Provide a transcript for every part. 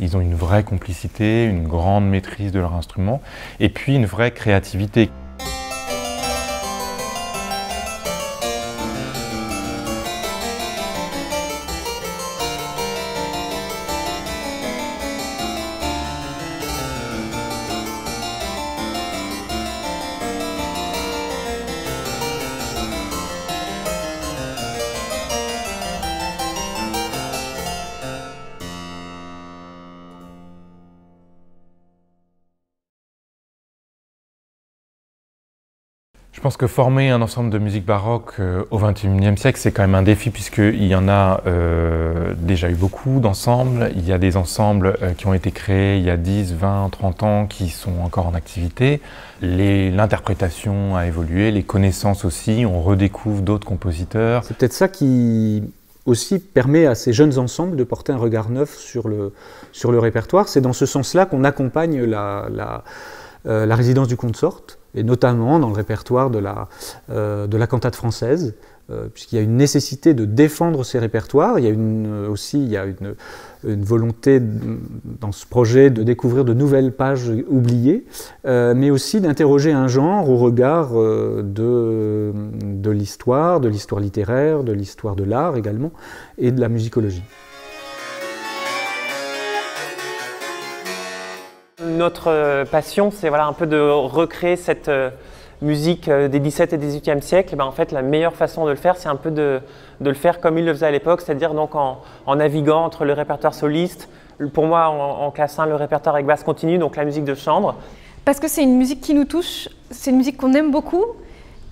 Ils ont une vraie complicité, une grande maîtrise de leur instrument, et puis une vraie créativité. Je pense que former un ensemble de musique baroque euh, au XXIe siècle, c'est quand même un défi puisqu'il y en a euh, déjà eu beaucoup d'ensembles. Il y a des ensembles euh, qui ont été créés il y a 10, 20, 30 ans qui sont encore en activité. L'interprétation a évolué, les connaissances aussi, on redécouvre d'autres compositeurs. C'est peut-être ça qui aussi permet à ces jeunes ensembles de porter un regard neuf sur le, sur le répertoire. C'est dans ce sens-là qu'on accompagne la, la, la résidence du consort et notamment dans le répertoire de la, euh, cantate française, euh, puisqu'il y a une nécessité de défendre ces répertoires. Il y a une, aussi une, volonté dans ce projet de découvrir de nouvelles pages oubliées, euh, mais aussi d'interroger un genre au regard de, de l'histoire, de l'histoire littéraire, de l'histoire de l'art également, et de la musicologie. Notre euh, passion, c'est voilà, un peu de recréer cette euh, musique euh, des 17 et 18e siècles. Ben, en fait, la meilleure façon de le faire, c'est un peu de, le faire comme il le faisait à l'époque, c'est-à-dire donc en, naviguant entre le répertoire soliste, pour moi en, 1, le répertoire avec basse continue, donc la musique de chambre. Parce que c'est une musique qui nous touche, c'est une musique qu'on aime beaucoup.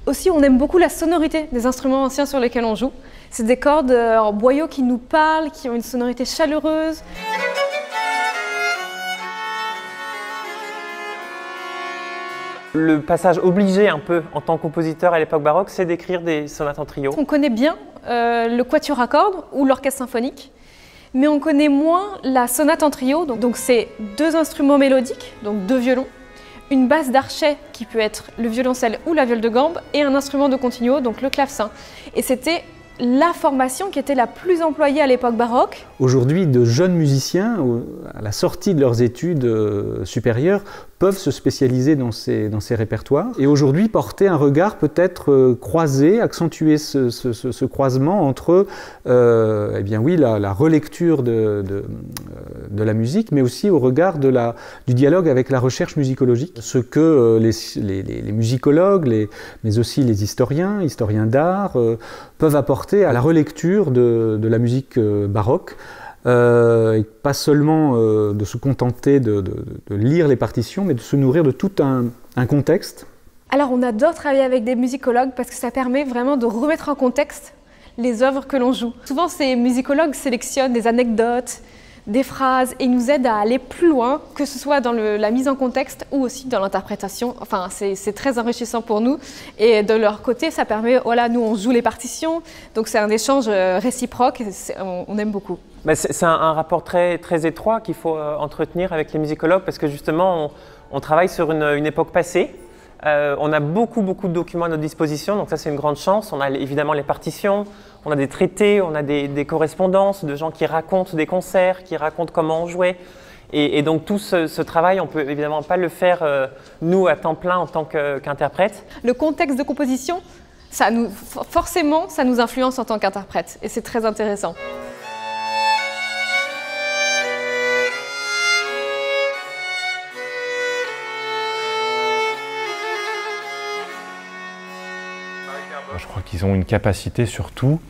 Aussi, on aime beaucoup la sonorité des instruments anciens sur lesquels on joue. C'est des cordes en boyau qui nous parlent, qui ont une sonorité chaleureuse. Le passage obligé un peu en tant que compositeur à l'époque baroque, c'est d'écrire des sonates en trio. On connaît bien euh, le quatuor à cordes ou l'orchestre symphonique, mais on connaît moins la sonate en trio. Donc c'est deux instruments mélodiques, donc deux violons, une basse d'archet qui peut être le violoncelle ou la viole de gambe, et un instrument de continuo, donc le clavecin. Et c'était la formation qui était la plus employée à l'époque baroque. Aujourd'hui, de jeunes musiciens, à la sortie de leurs études euh, supérieures, peuvent se spécialiser dans ces, répertoires et aujourd'hui porter un regard peut-être euh, croisé, accentuer ce, croisement entre euh, eh bien oui, la, relecture de, de, euh, de, la musique, mais aussi au regard du dialogue avec la recherche musicologique. Ce que les, les, musicologues, mais aussi les historiens, historiens d'art, peuvent apporter à la relecture de, la musique baroque. Euh, et pas seulement euh, de se contenter de, lire les partitions, mais de se nourrir de tout un, contexte. Alors on adore travailler avec des musicologues parce que ça permet vraiment de remettre en contexte les œuvres que l'on joue. Souvent ces musicologues sélectionnent des anecdotes, des phrases et nous aident à aller plus loin, que ce soit dans la mise en contexte ou aussi dans l'interprétation. Enfin, c'est très enrichissant pour nous. Et de leur côté, ça permet, voilà, nous on joue les partitions, donc c'est un échange euh, réciproque, on aime beaucoup. C'est un, rapport très, très étroit qu'il faut euh, entretenir avec les musicologues parce que justement, on, travaille sur une, époque passée. Euh, on a beaucoup, beaucoup de documents à notre disposition, donc ça c'est une grande chance. On a évidemment les partitions, on a des traités, on a des, correspondances de gens qui racontent des concerts, qui racontent comment on jouait. Et, donc tout ce, travail, on peut évidemment pas le faire euh, nous à temps plein en tant qu'interprète. le contexte de composition, ça nous, forcément, ça nous influence en tant qu'interprète et c'est très intéressant. Je crois qu'ils ont une capacité surtout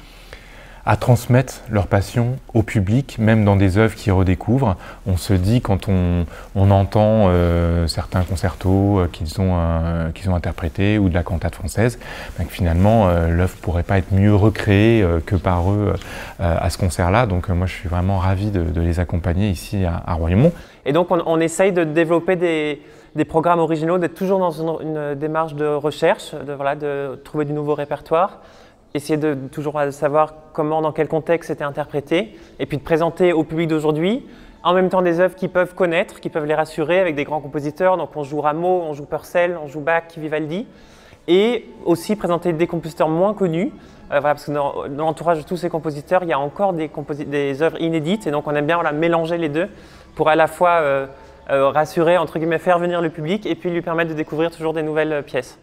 à transmettre leur passion au public, même dans des œuvres qu'ils redécouvrent. On se dit quand on, entend euh, certains concertos euh, qu'ils ont, euh, qu'ils ont interprétés ou de la cantate française, ben que finalement l'œuvre pourrait pas être mieux recréée que par eux à ce concert-là. Donc moi je suis vraiment ravi de, les accompagner ici à, Royaumont. Et donc on, on essaye de développer des, des programmes originaux, d'être toujours dans une, démarche de recherche, de, voilà, de trouver du nouveau répertoire, essayer de toujours savoir comment, dans quel contexte c'était interprété, et puis de présenter au public d'aujourd'hui en même temps des œuvres qu'ils peuvent connaître, qui peuvent les rassurer avec des grands compositeurs. Donc on joue Rameau, on joue Purcell, on joue Bach, Vivaldi. et aussi présenter des compositeurs moins connus. Euh, parce que dans, l'entourage de tous ces compositeurs, il y a encore des, œuvres inédites, et donc on aime bien voilà, mélanger les deux pour à la fois euh, rassurer, entre guillemets, faire venir le public, et puis lui permettre de découvrir toujours des nouvelles pièces.